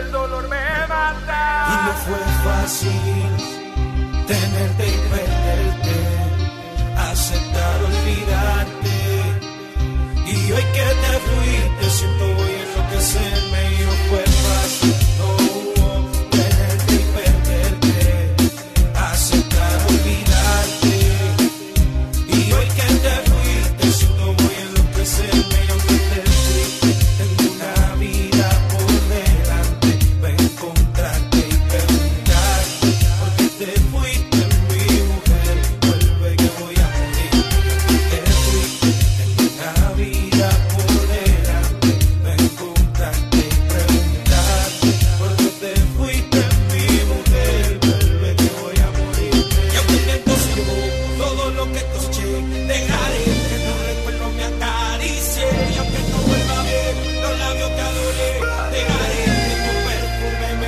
el dolor me mata. Y no fue fácil tenerte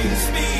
to.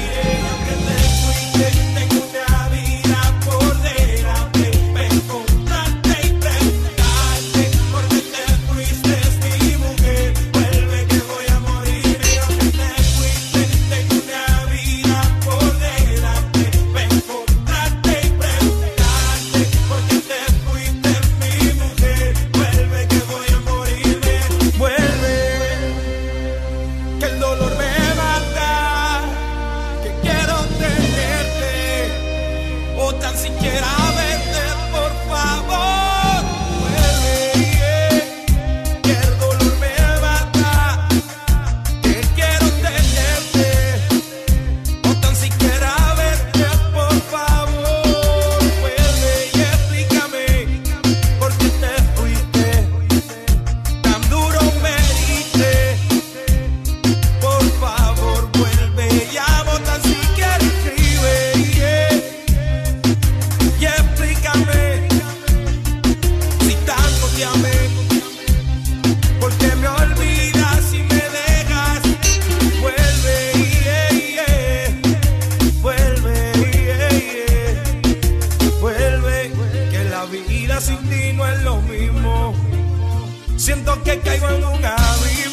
Siento que caigo en un abismo,